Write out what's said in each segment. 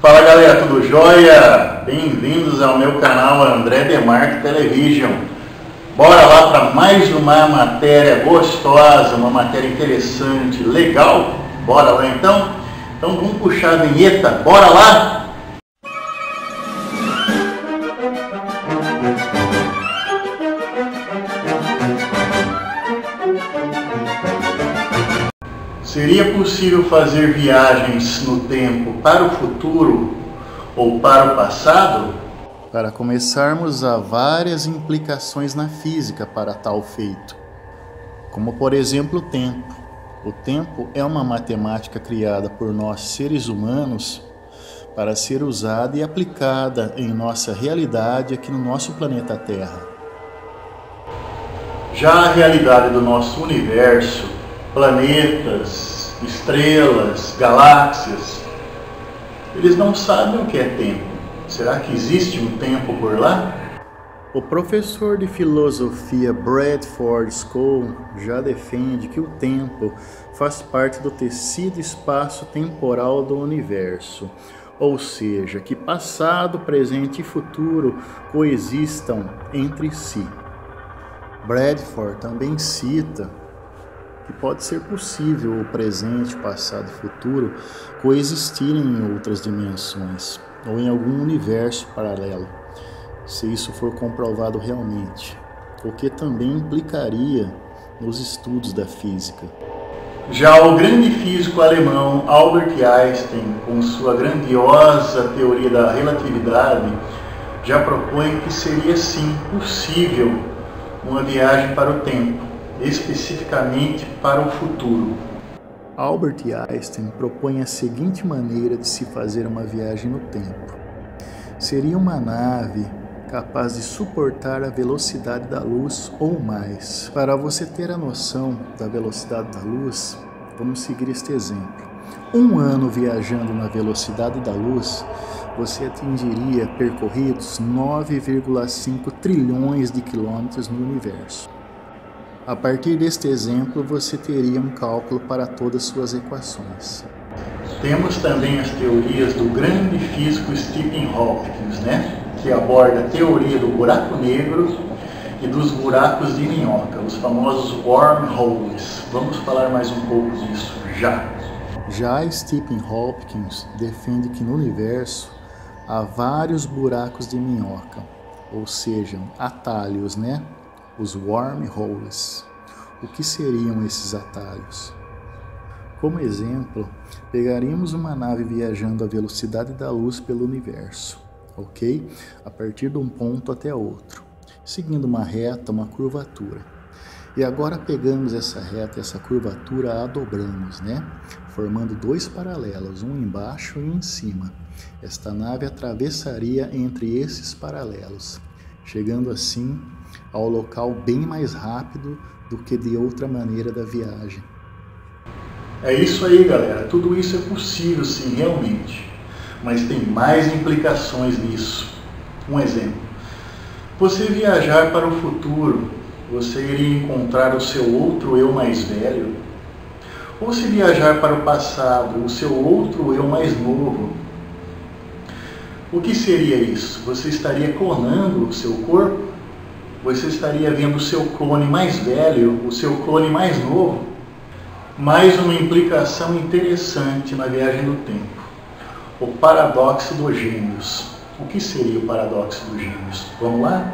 Fala galera, tudo jóia? Bem-vindos ao meu canal André Demarque Television. Bora lá para mais uma matéria gostosa, uma matéria interessante, legal? Bora lá então? Então vamos puxar a vinheta, bora lá? Seria possível fazer viagens no tempo para o futuro ou para o passado? Para começarmos, há várias implicações na física para tal feito, como por exemplo o tempo. O tempo é uma matemática criada por nós seres humanos para ser usada e aplicada em nossa realidade aqui no nosso planeta Terra. Já a realidade do nosso universo planetas, estrelas, galáxias, eles não sabem o que é tempo. Será que existe um tempo por lá? O professor de filosofia Bradford School já defende que o tempo faz parte do tecido espaço-temporal do universo, ou seja, que passado, presente e futuro coexistam entre si. Bradford também cita que pode ser possível o presente, passado e futuro coexistirem em outras dimensões ou em algum universo paralelo, se isso for comprovado realmente, o que também implicaria nos estudos da física. Já o grande físico alemão Albert Einstein, com sua grandiosa teoria da relatividade, já propõe que seria sim possível uma viagem para o tempo especificamente para o futuro. Albert Einstein propõe a seguinte maneira de se fazer uma viagem no tempo. Seria uma nave capaz de suportar a velocidade da luz ou mais. Para você ter a noção da velocidade da luz, vamos seguir este exemplo. Um ano viajando na velocidade da luz, você atingiria percorridos 9,5 trilhões de quilômetros no universo. A partir deste exemplo, você teria um cálculo para todas suas equações. Temos também as teorias do grande físico Stephen Hawking, né? que aborda a teoria do buraco negro e dos buracos de minhoca, os famosos wormholes. Vamos falar mais um pouco disso já. Já Stephen Hawking defende que no universo há vários buracos de minhoca, ou seja, atalhos, né? Os wormholes. O que seriam esses atalhos? Como exemplo, pegaríamos uma nave viajando à velocidade da luz pelo universo, ok? A partir de um ponto até outro, seguindo uma reta, uma curvatura. E agora pegamos essa reta, essa curvatura, a dobramos, né? Formando dois paralelos, um embaixo e um em cima. Esta nave atravessaria entre esses paralelos, chegando assim ao local bem mais rápido do que de outra maneira da viagem. É isso aí, galera. Tudo isso é possível, sim, realmente. Mas tem mais implicações nisso. Um exemplo. Você viajar para o futuro, você iria encontrar o seu outro eu mais velho? Ou se viajar para o passado, o seu outro eu mais novo? O que seria isso? Você estaria clonando o seu corpo? você estaria vendo o seu clone mais velho, o seu clone mais novo. Mais uma implicação interessante na viagem do tempo. O paradoxo dos gêmeos. O que seria o paradoxo dos gêmeos? Vamos lá?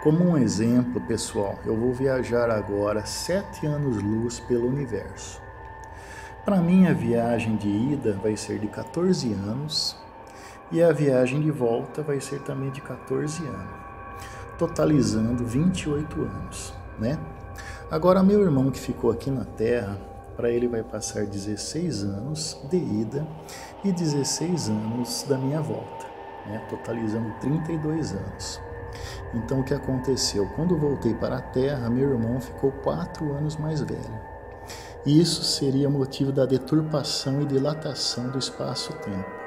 Como um exemplo, pessoal, eu vou viajar agora sete anos-luz pelo universo. Para mim, a viagem de ida vai ser de 14 anos e a viagem de volta vai ser também de 14 anos totalizando 28 anos, né? Agora, meu irmão que ficou aqui na Terra, para ele vai passar 16 anos de ida e 16 anos da minha volta, né? totalizando 32 anos. Então, o que aconteceu? Quando voltei para a Terra, meu irmão ficou 4 anos mais velho. Isso seria motivo da deturpação e dilatação do espaço-tempo.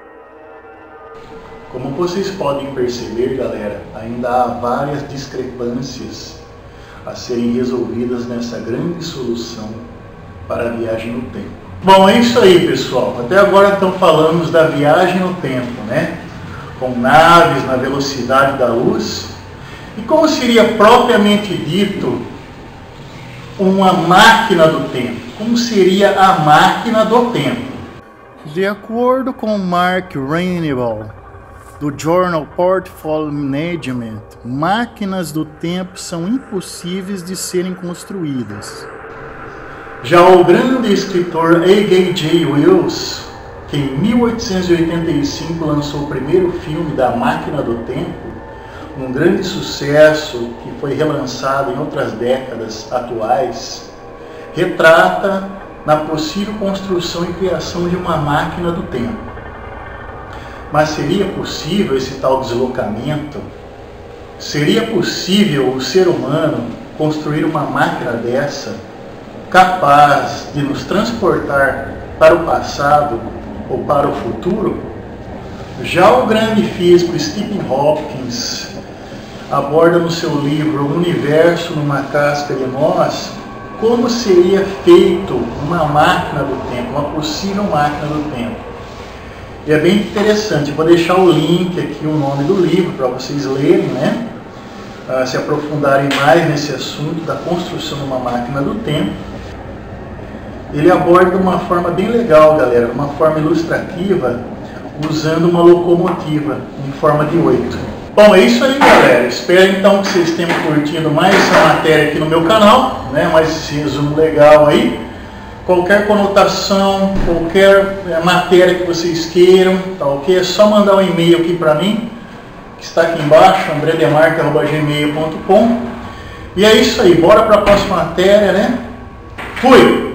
Como vocês podem perceber, galera, ainda há várias discrepâncias a serem resolvidas nessa grande solução para a viagem no tempo. Bom, é isso aí, pessoal. Até agora então falamos da viagem no tempo, né? Com naves na velocidade da luz. E como seria propriamente dito uma máquina do tempo? Como seria a máquina do tempo? De acordo com Mark Rainbow, do Journal Portfolio Management, máquinas do tempo são impossíveis de serem construídas. Já o grande escritor A.G.J. Wells, que em 1885 lançou o primeiro filme da Máquina do Tempo, um grande sucesso que foi relançado em outras décadas atuais, retrata na possível construção e criação de uma máquina do tempo. Mas seria possível esse tal deslocamento? Seria possível o ser humano construir uma máquina dessa capaz de nos transportar para o passado ou para o futuro? Já o grande físico Stephen Hawking aborda no seu livro O Universo numa Casca de Nós como seria feito uma máquina do tempo, uma possível máquina do tempo. E é bem interessante, vou deixar o link aqui, o nome do livro, para vocês lerem, né? Uh, se aprofundarem mais nesse assunto da construção de uma máquina do tempo. Ele aborda uma forma bem legal, galera, uma forma ilustrativa, usando uma locomotiva em forma de oito. Bom, é isso aí, galera. Espero então que vocês tenham curtido mais essa matéria aqui no meu canal, né? Mais esse resumo legal aí qualquer conotação, qualquer é, matéria que vocês queiram, tá ok? É só mandar um e-mail aqui para mim, que está aqui embaixo, andredemarca.gmail.com. E é isso aí, bora para a próxima matéria, né? Fui!